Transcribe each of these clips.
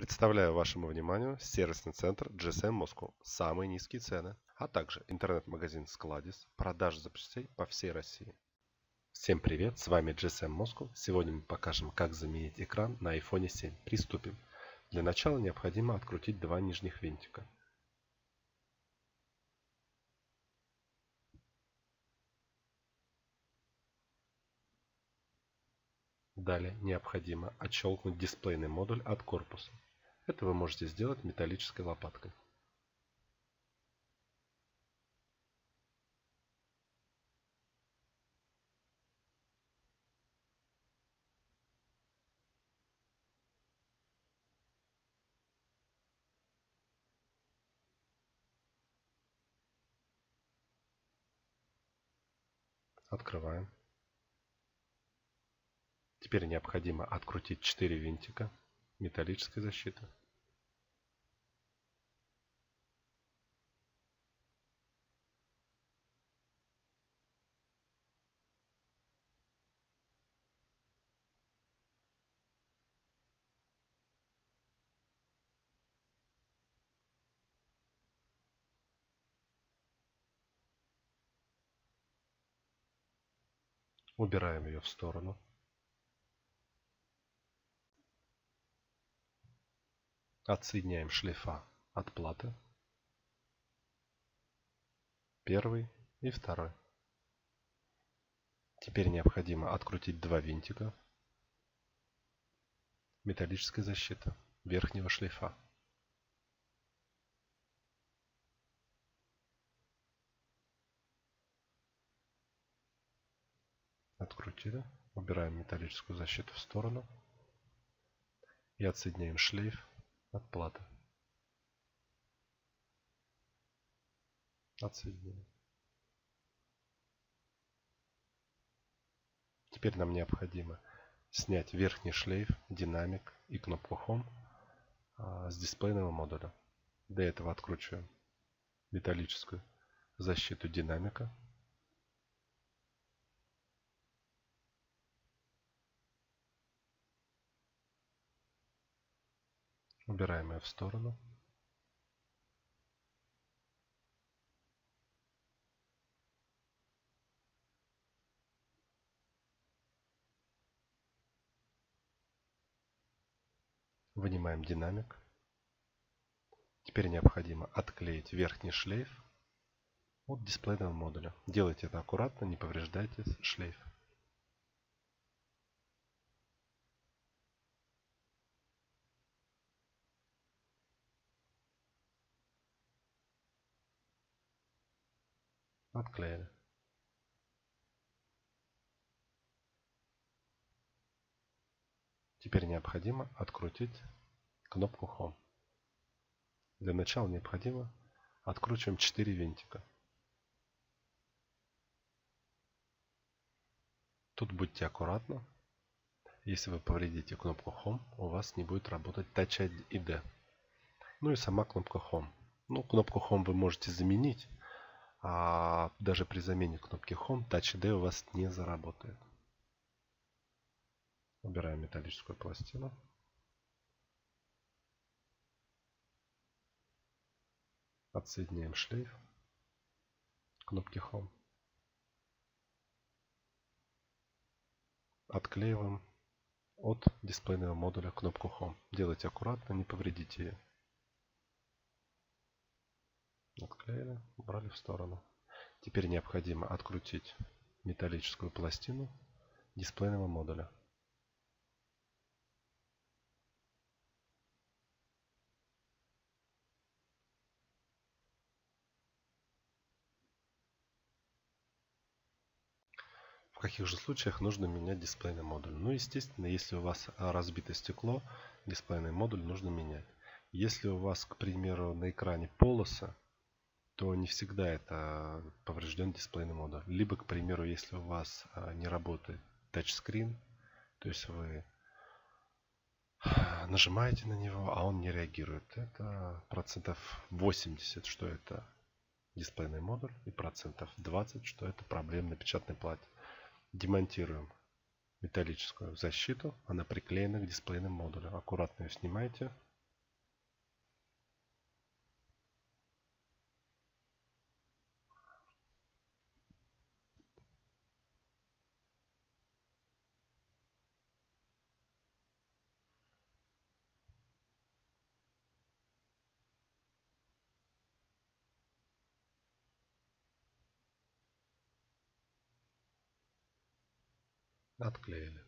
Представляю вашему вниманию сервисный центр GSM Moscow. Самые низкие цены, а также интернет-магазин Skladis, продаж запчастей по всей России. Всем привет, с вами GSM Moscow. Сегодня мы покажем, как заменить экран на iPhone 7. Приступим. Для начала необходимо открутить два нижних винтика. Далее необходимо отщелкнуть дисплейный модуль от корпуса. Это вы можете сделать металлической лопаткой. Открываем. Теперь необходимо открутить 4 винтика металлической защиты. Убираем ее в сторону. Отсоединяем шлейфа от платы. Первый и второй. Теперь необходимо открутить два винтика металлической защиты верхнего шлейфа. Открутили. Убираем металлическую защиту в сторону. И отсоединяем шлейф Отплата. Отсоединили. Теперь нам необходимо снять верхний шлейф, динамик и кнопку Home а, с дисплейного модуля. Для этого откручиваем металлическую защиту динамика Убираем ее в сторону. Вынимаем динамик. Теперь необходимо отклеить верхний шлейф от дисплейного модуля. Делайте это аккуратно, не повреждайте шлейф. Отклеили. Теперь необходимо открутить кнопку Home. Для начала необходимо откручиваем 4 винтика. Тут будьте аккуратны. Если вы повредите кнопку Home, у вас не будет работать Touch ID. Ну и сама кнопка Home. Ну, кнопку Home вы можете заменить а даже при замене кнопки Home Touch ID у вас не заработает. Убираем металлическую пластину. Отсоединяем шлейф кнопки Home. Отклеиваем от дисплейного модуля кнопку Home. Делайте аккуратно, не повредите ее. Отклеили, убрали в сторону. Теперь необходимо открутить металлическую пластину дисплейного модуля. В каких же случаях нужно менять дисплейный модуль? Ну, естественно, если у вас разбито стекло, дисплейный модуль нужно менять. Если у вас, к примеру, на экране полоса, то не всегда это поврежден дисплейный модуль. Либо, к примеру, если у вас а, не работает тачскрин, то есть вы нажимаете на него, а он не реагирует. Это процентов 80, что это дисплейный модуль, и процентов 20, что это проблема на печатной плате. Демонтируем металлическую защиту, она приклеена к дисплейному модулю. Аккуратно ее снимайте Отклеили.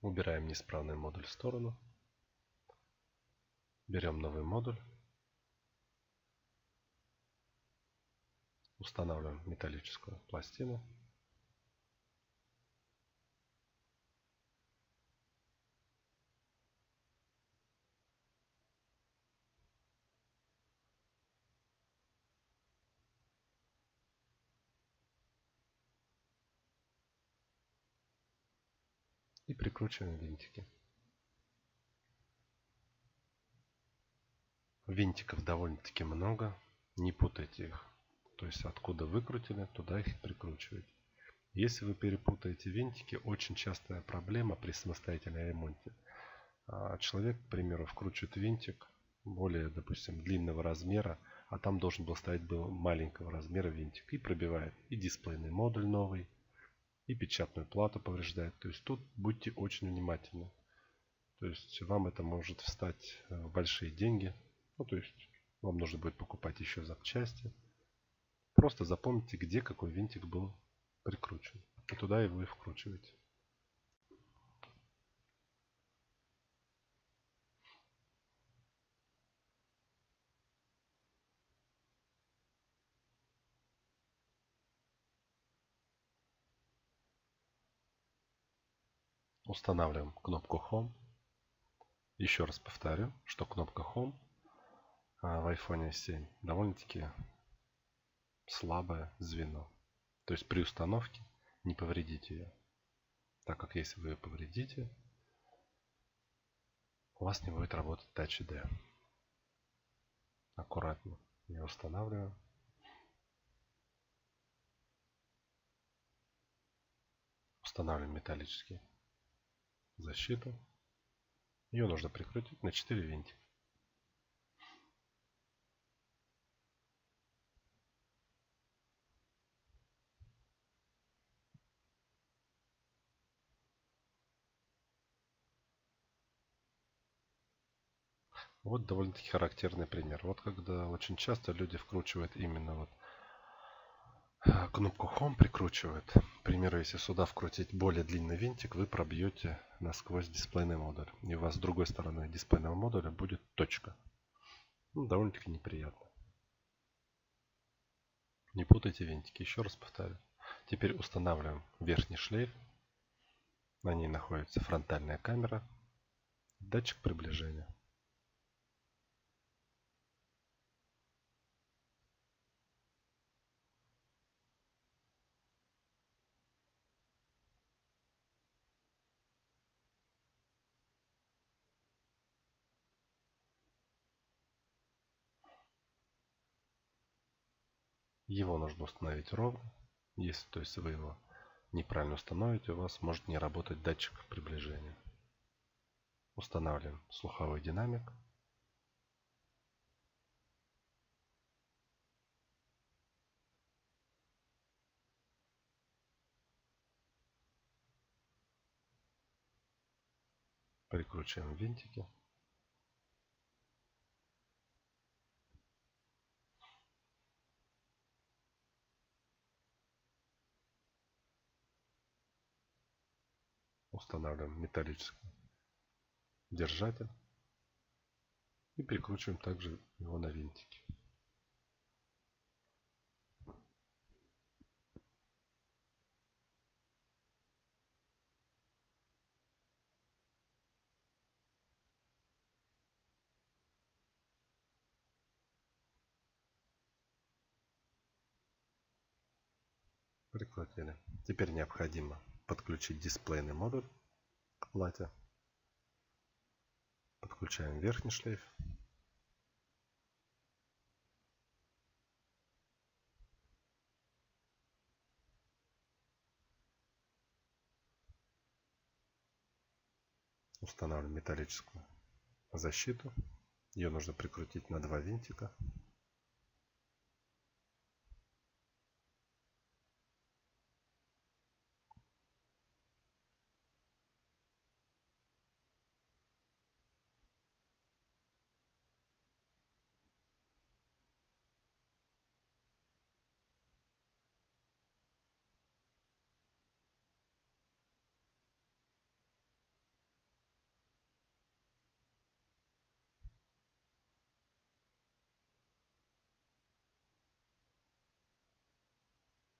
Убираем неисправный модуль в сторону. Берем новый модуль. Устанавливаем металлическую пластину. и прикручиваем винтики. Винтиков довольно-таки много, не путайте их. То есть откуда выкрутили, туда их прикручивайте. Если вы перепутаете винтики, очень частая проблема при самостоятельном ремонте. А, человек, к примеру, вкручивает винтик более, допустим, длинного размера, а там должен был стоять был маленького размера винтик и пробивает и дисплейный модуль новый, и печатную плату повреждает. То есть тут будьте очень внимательны. То есть вам это может встать э, в большие деньги. Ну, то есть вам нужно будет покупать еще запчасти. Просто запомните, где какой винтик был прикручен. И туда его и вкручиваете. Устанавливаем кнопку Home. Еще раз повторю, что кнопка Home а, в iPhone 7 довольно-таки слабое звено. То есть при установке не повредите ее. Так как если вы ее повредите, у вас не будет работать Touch ID. Аккуратно ее устанавливаем. Устанавливаем металлический защиту. Ее нужно прикрутить на 4 винтика. Вот довольно-таки характерный пример. Вот когда очень часто люди вкручивают именно вот кнопку Home прикручивают. К примеру, если сюда вкрутить более длинный винтик, вы пробьете насквозь дисплейный модуль. И у вас с другой стороны дисплейного модуля будет точка. Ну, довольно-таки неприятно. Не путайте винтики. Еще раз повторю. Теперь устанавливаем верхний шлейф. На ней находится фронтальная камера. Датчик приближения. Его нужно установить ровно. Если то есть вы его неправильно установите, у вас может не работать датчик приближения. Устанавливаем слуховой динамик. Прикручиваем винтики. Устанавливаем металлический держатель и прикручиваем также его на винтики. Прикрутили. Теперь необходимо подключить дисплейный модуль к плате. Подключаем верхний шлейф. Устанавливаем металлическую защиту. Ее нужно прикрутить на два винтика.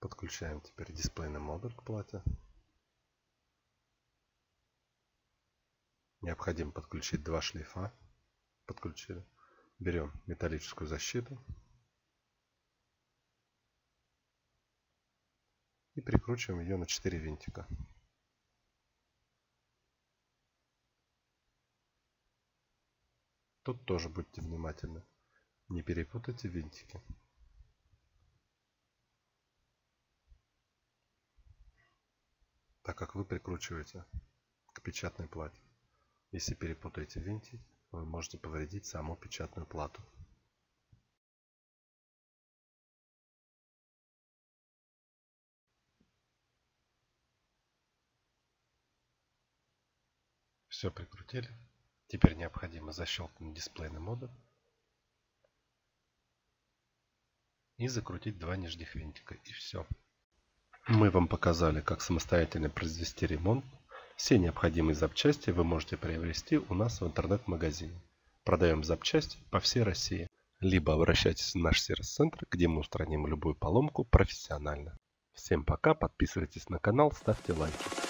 Подключаем теперь дисплейный модуль к плате. Необходимо подключить два шлейфа. Подключили. Берем металлическую защиту. И прикручиваем ее на 4 винтика. Тут тоже будьте внимательны. Не перепутайте винтики. Так как вы прикручиваете к печатной плате. Если перепутаете винтик, вы можете повредить саму печатную плату. Все прикрутили. Теперь необходимо защелкнуть дисплейный модуль и закрутить два нижних винтика и все. Мы вам показали, как самостоятельно произвести ремонт. Все необходимые запчасти вы можете приобрести у нас в интернет-магазине. Продаем запчасти по всей России. Либо обращайтесь в наш сервис-центр, где мы устраним любую поломку профессионально. Всем пока, подписывайтесь на канал, ставьте лайки.